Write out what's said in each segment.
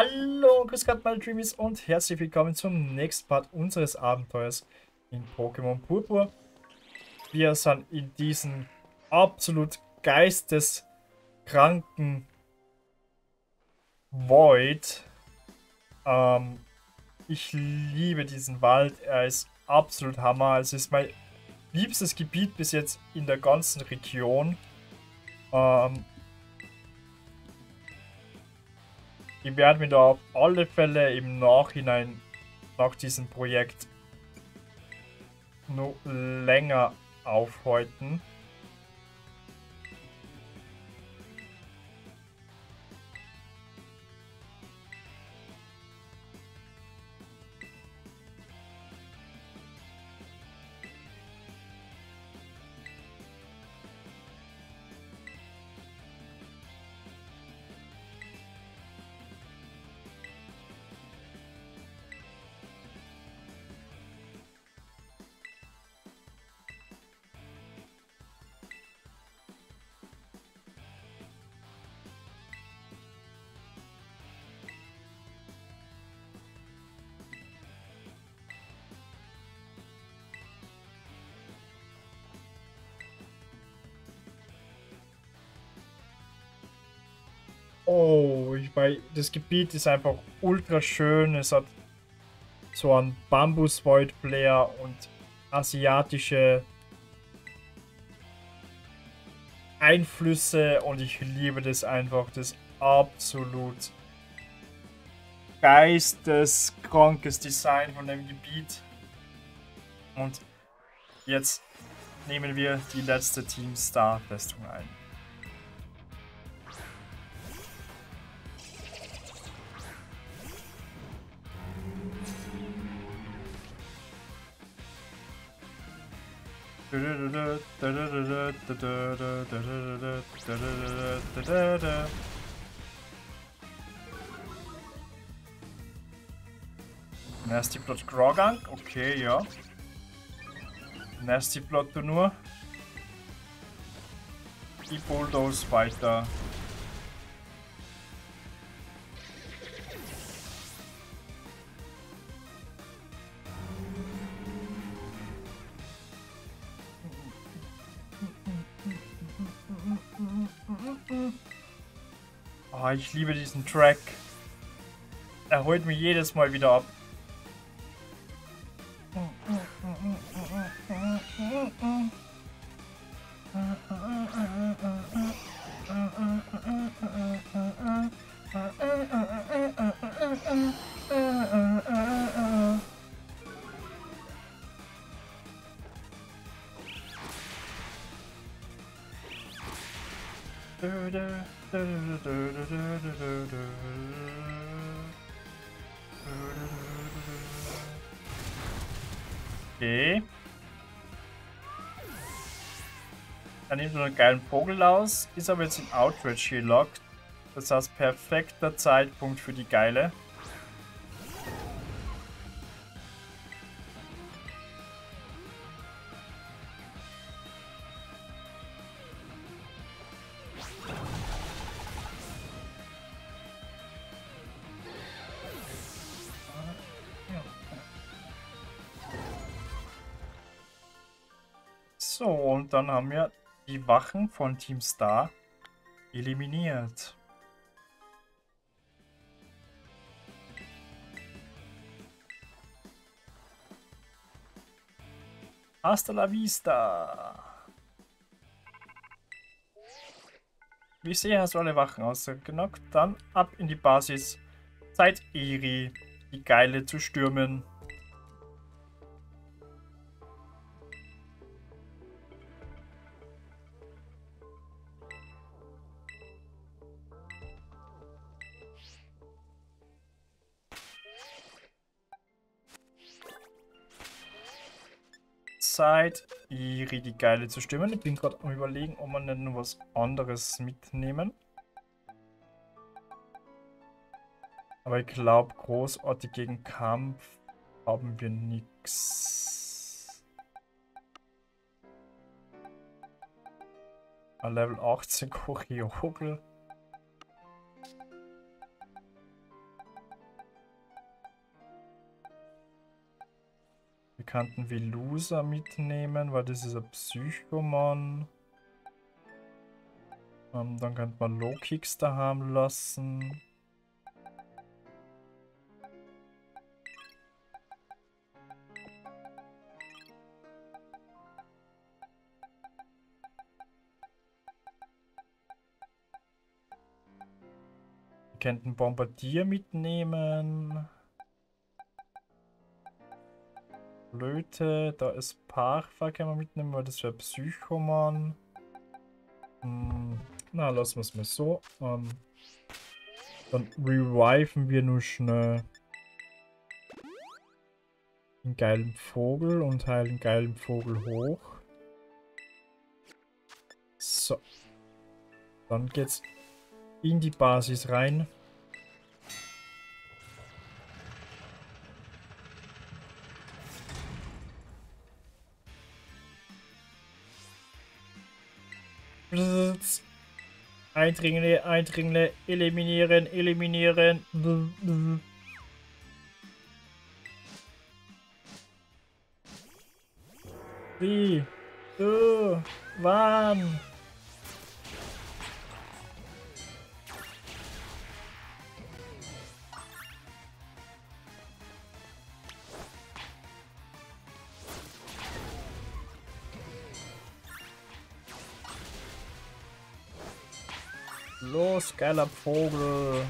Hallo, grüß Gott, meine Dreamies und herzlich willkommen zum nächsten Part unseres Abenteuers in Pokémon Purpur. Wir sind in diesem absolut geisteskranken Void. Ähm, ich liebe diesen Wald, er ist absolut Hammer. Es ist mein liebstes Gebiet bis jetzt in der ganzen Region. Ähm, ich werde mir da auf alle Fälle im Nachhinein nach diesem Projekt noch länger aufhalten. Oh, ich weiß, das Gebiet ist einfach ultra schön. Es hat so einen Bambus Void Player und asiatische Einflüsse und ich liebe das einfach. Das absolut geisteskrankes Design von dem Gebiet. Und jetzt nehmen wir die letzte Team Star Festung ein. Nasty Plot Grogang, okay, ja. Nasty Plot nur. Die Bulldoze weiter. Oh, ich liebe diesen Track. Er holt mich jedes Mal wieder ab. Dann nimmt einen geilen Vogel aus, ist aber jetzt in Outrage gelockt. Das heißt, perfekter Zeitpunkt für die geile. So, und dann haben wir die Wachen von Team Star eliminiert. Hasta la vista! Wie ich sehe, hast du alle Wachen ausgenockt. Dann ab in die Basis. Zeit Eri, die Geile zu stürmen. Zeit, Iri die Geile zu stimmen. Ich bin gerade am überlegen, ob man denn was anderes mitnehmen. Aber ich glaube, großartig gegen Kampf haben wir nichts. Level 18 Choreogel. Könnten Velusa mitnehmen, weil das ist ein Psychomon. Ähm, dann könnte man Low-Kicks da haben lassen. Wir könnten Bombardier mitnehmen. Flöte, da ist Parfa, kann man mitnehmen, weil das wäre Psychoman. Hm, na, lassen wir es mal so. Ähm, dann reviven wir nur schnell einen geilen Vogel und heilen geilen Vogel hoch. So. Dann geht's in die Basis rein. Eindringlinge, Eindringlinge, eliminieren, eliminieren. Wie? Du? Wann? Geiler Vogel.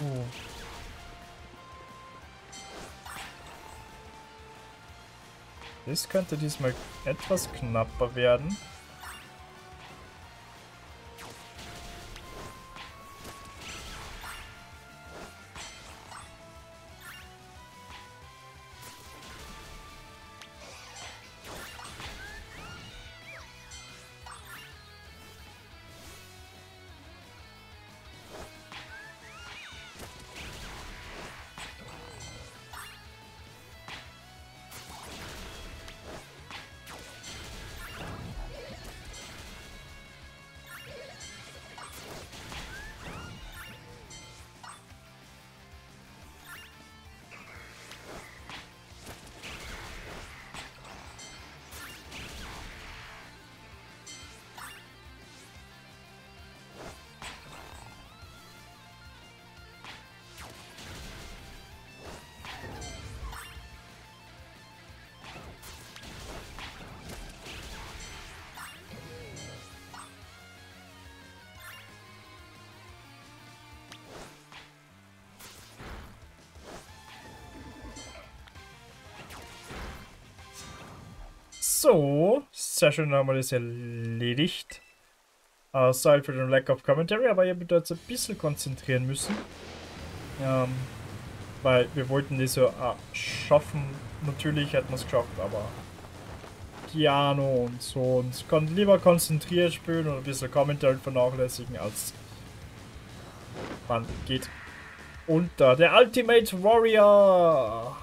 Oh. Das könnte diesmal etwas knapper werden. So, schön haben wir das erledigt. Uh, sorry für den Lack of Commentary, aber da jetzt ein bisschen konzentrieren müssen. Ähm, weil wir wollten das ja schaffen. Natürlich hätten wir es geschafft, aber Piano und so. Und kann lieber konzentriert spielen und ein bisschen Commentary vernachlässigen, als man geht unter. Der Ultimate Warrior!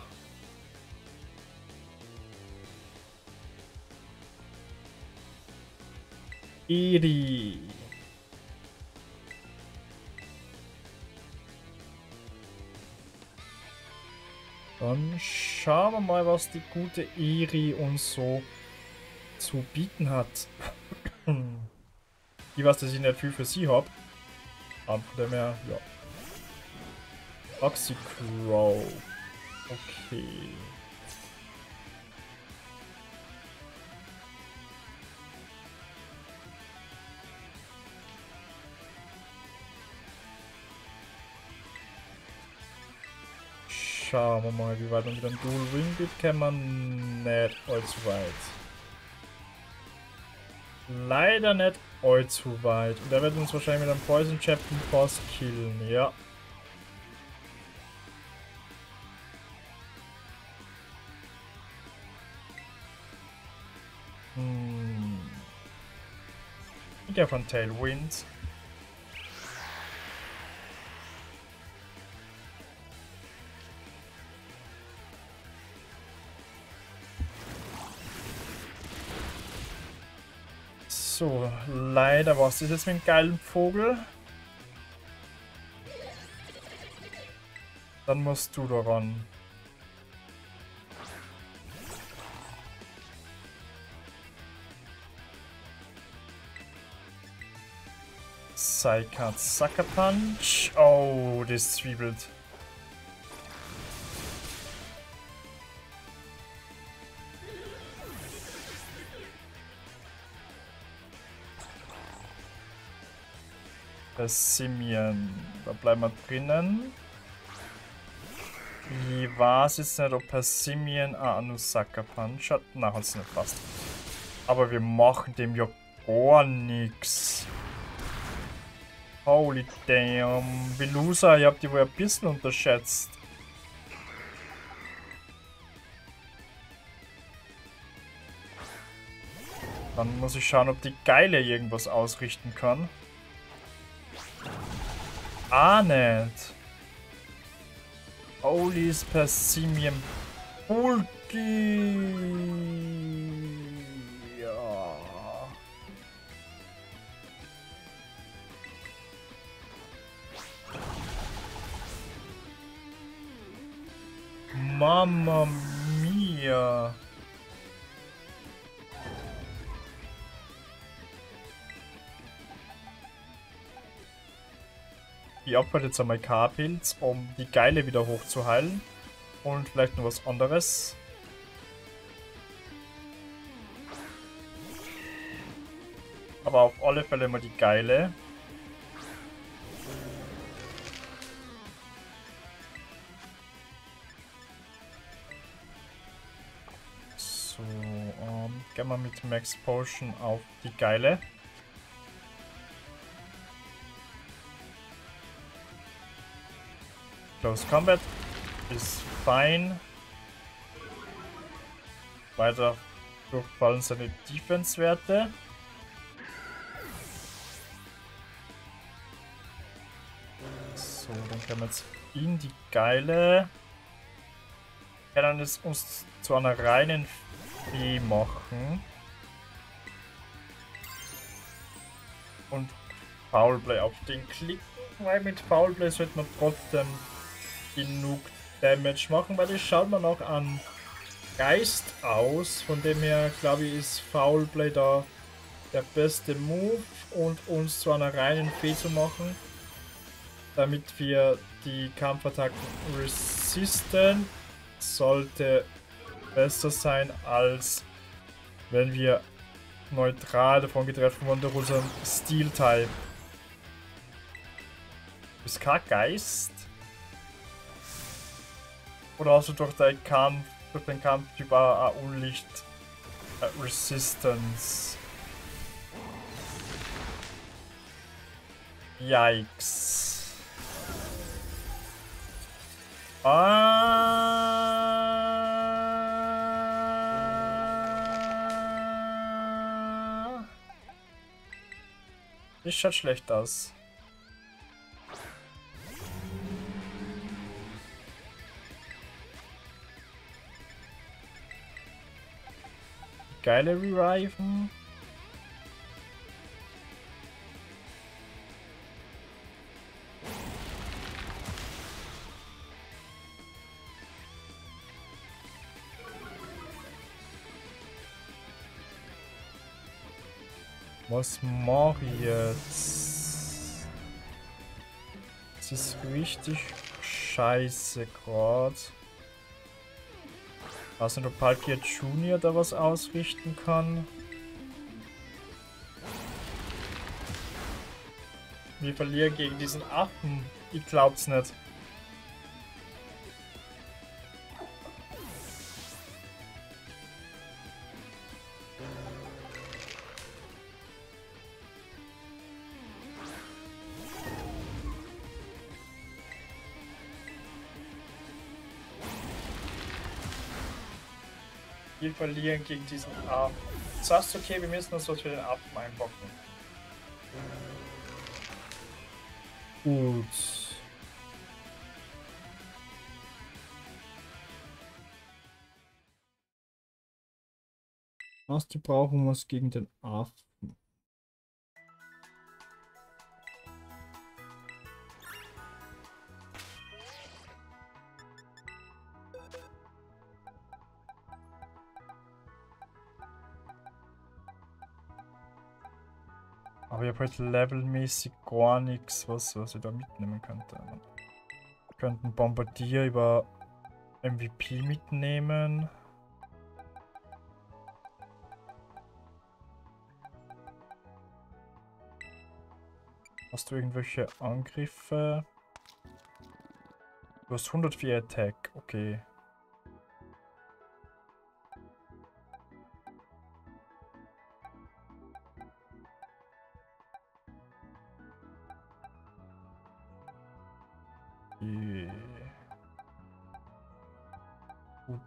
Eri. Dann schauen wir mal, was die gute Eri uns so zu bieten hat. ich weiß, dass ich nicht viel für sie habe. Aber von dem her, ja. Oxycrow. Okay. Schauen wir mal, wie weit man mit dem Dual Wing geht, kann man nicht allzu weit. Leider nicht allzu weit. Und der wird uns wahrscheinlich mit einem Poison Champion Boss killen, ja. Hm. Der von Tailwind. So, leider was ist jetzt mit dem geilen Vogel? Dann musst du daran. Psycard Sucker Punch. Oh, das zwiebelt. Persimmon. Da bleiben wir drinnen. Ich weiß jetzt nicht, ob Persimmon ein Anusaka Punch hat. Nein, hat es nicht passt. Aber wir machen dem ja gar nichts. Holy damn. Velusa, ich hab die wohl ein bisschen unterschätzt. Dann muss ich schauen, ob die Geile irgendwas ausrichten kann. Ah, nicht. Holy Persimmon. Ulti. Ja. Mamma mia. Ich opfere jetzt einmal K-Pilz, um die Geile wieder hochzuheilen. Und vielleicht noch was anderes. Aber auf alle Fälle mal die Geile. So, ähm, gehen wir mit Max Potion auf die Geile. Close Combat ist fein. Weiter durchfallen seine Defense-Werte. So, dann können wir jetzt in die Geile. Können es uns zu einer reinen Fee machen. Und Foulplay auf den klicken, weil mit Foulplay sollte man trotzdem genug Damage machen, weil das schaut man auch an Geist aus. Von dem her, glaube ich, ist Foulplay da der beste Move und uns zu einer reinen Fee zu machen, damit wir die Kampfattacken resisten, sollte besser sein, als wenn wir neutral davon getroffen wurden durch unseren Steel-Type. Ist kein Geist? Oder hast du durch deinen Kampf, durch den Kampf über uh, Unlicht uh, Resistance? Yikes. Ah. Das schaut schlecht aus. Geile Reviven. Was mache ich jetzt? Das ist richtig scheiße gerade. Weiß nicht, ob Palkia Junior da was ausrichten kann. Wir verlieren gegen diesen Affen. Ich glaub's nicht. Wir verlieren gegen diesen Affen. Du sagst, okay, wir müssen uns was für den Affen einbocken. Gut. Was die brauchen was gegen den Affen. Aber ich habe halt levelmäßig gar nichts, was, was ich da mitnehmen könnte. Wir könnten Bombardier über MVP mitnehmen. Hast du irgendwelche Angriffe? Du hast 104 Attack, okay.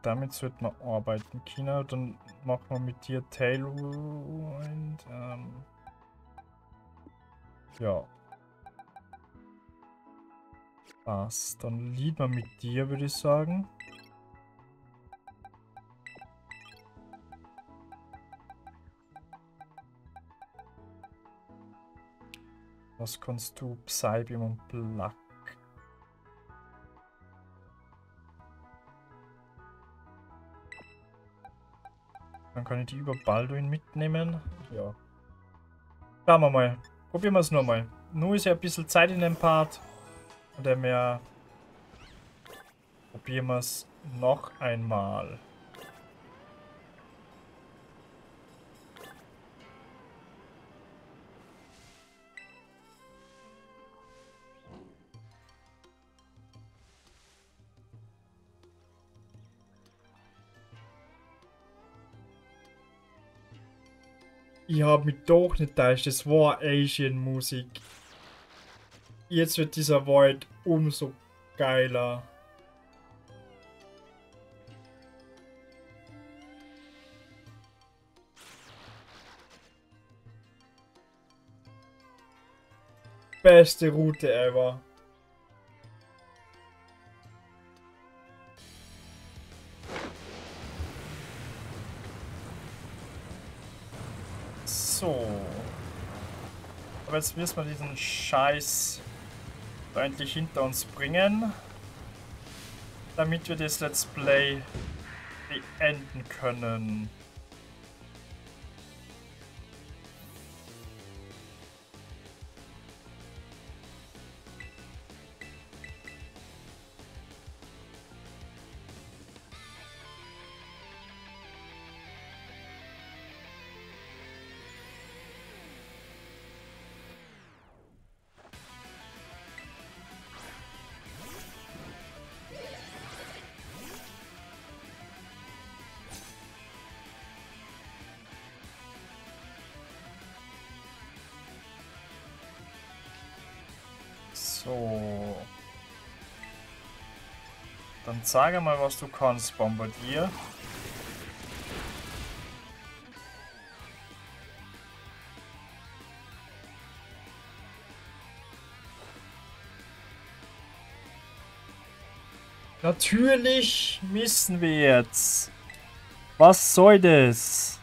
Damit sollte man arbeiten. China, dann machen wir mit dir Tailwind. Ähm ja. Was? Dann lieber mit dir, würde ich sagen. Was kannst du? Psybeam und Black. Dann kann ich die über Balduin mitnehmen. Ja. Schauen wir mal. Probieren wir es nochmal. Nur ist ja ein bisschen Zeit in dem Part. Und der mehr. Probieren wir es noch einmal. Ich habe mich doch nicht täuscht, das war Asian Musik. Jetzt wird dieser Wald umso geiler. Beste Route ever. Aber jetzt müssen wir diesen Scheiß da endlich hinter uns bringen. Damit wir das Let's Play beenden können. So. Dann sage mal, was du kannst, Bombardier. Natürlich missen wir jetzt. Was soll das?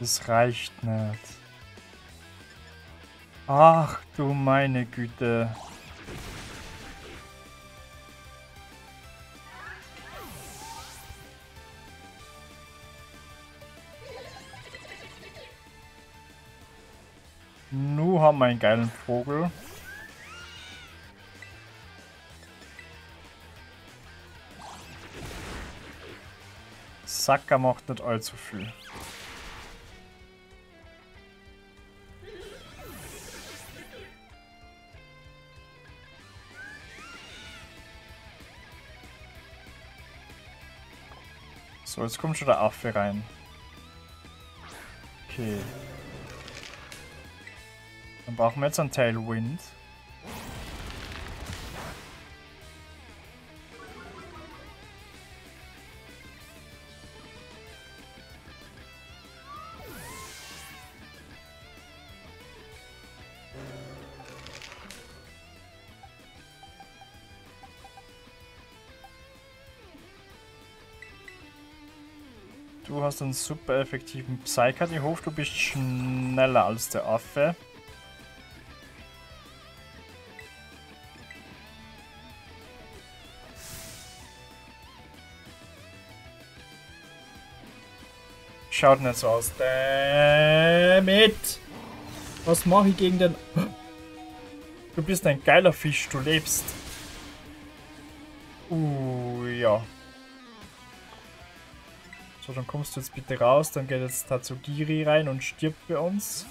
Das reicht nicht. Ach du meine Güte. Nu haben wir einen geilen Vogel. Sacker macht nicht allzu viel. So, jetzt kommt schon der Affe rein. Okay. Dann brauchen wir jetzt einen Tailwind. Hast einen super effektiven Psyker. Ich hoffe, du bist schneller als der Affe. Schaut nicht so aus. Damit! Was mache ich gegen den... Du bist ein geiler Fisch, du lebst. Uh, ja. So, dann kommst du jetzt bitte raus. Dann geht jetzt Tatsugiri rein und stirbt bei uns.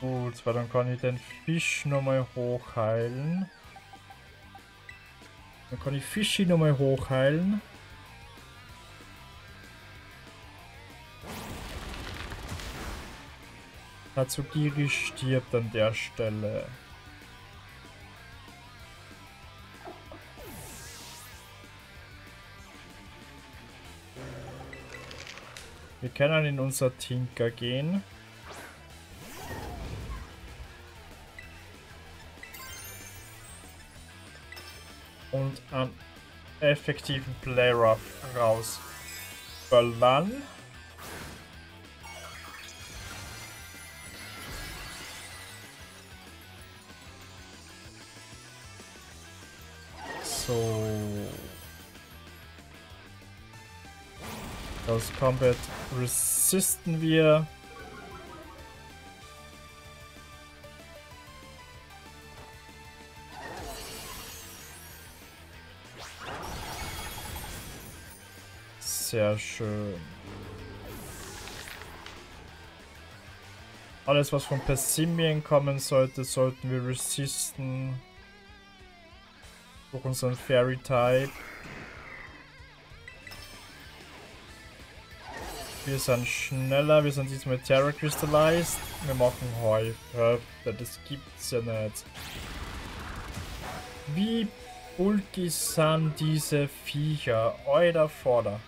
Gut, weil dann kann ich den Fisch nochmal hochheilen. Dann kann ich Fischi nochmal hochheilen. Tatsugiri stirbt an der Stelle. Wir können in unser Tinker gehen. Und einen effektiven Player rausböllern. Das Combat resisten wir. Sehr schön. Alles, was von Pessimien kommen sollte, sollten wir resisten. Durch unseren Fairy Wir sind schneller, wir sind diesmal Terra Crystallized. Wir machen Heu. Das gibt's ja nicht. Wie bulky sind diese Viecher? Euer Vorder.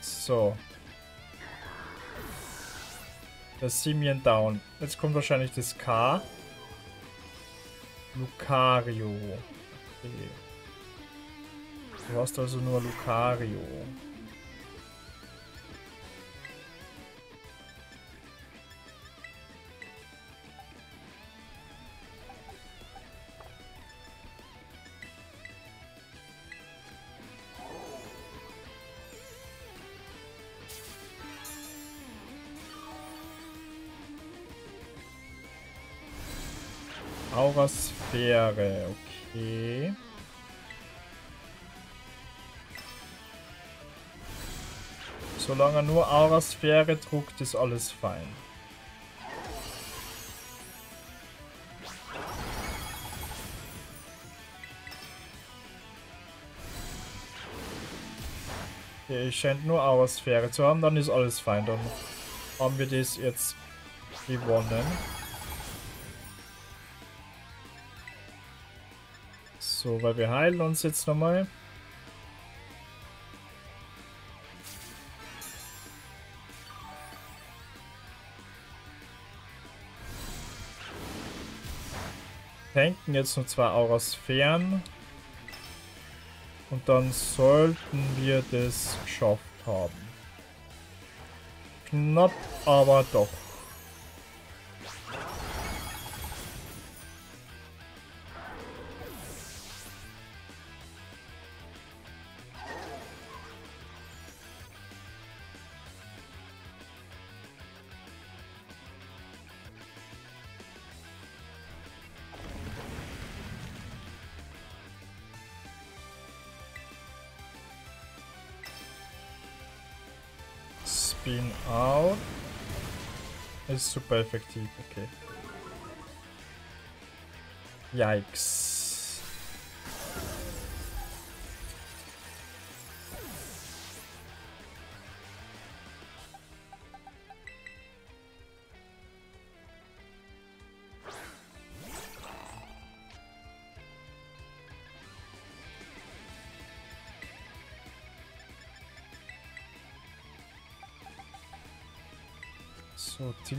So. Das Simeon down. Jetzt kommt wahrscheinlich das K. Lucario. Okay. Du hast also nur Lucario. Aurasphäre, okay. Solange nur Aurasphäre druckt, ist alles fein. Okay, scheint nur Aurasphäre zu haben, dann ist alles fein. Dann haben wir das jetzt gewonnen. So, weil wir heilen uns jetzt nochmal. Tanken jetzt nur zwei Auras fern. Und dann sollten wir das geschafft haben. Knapp, aber doch. Spin out. Ist super effective. okay. Yikes.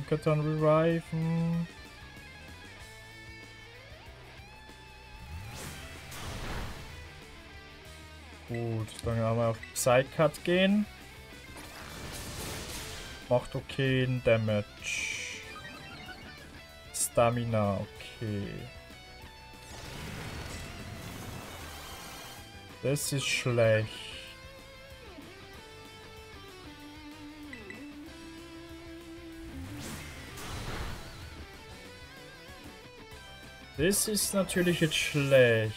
So, Tinkerton reviven. Gut, dann haben wir auf Psycut gehen. Macht okay Damage. Stamina, okay. Das ist schlecht. Das ist natürlich jetzt schlecht.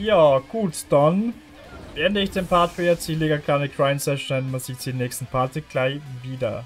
Ja, gut, dann beende ich den Part für jetzt. Die Liga kleine Grind Session. Man sieht sich im nächsten Part gleich wieder.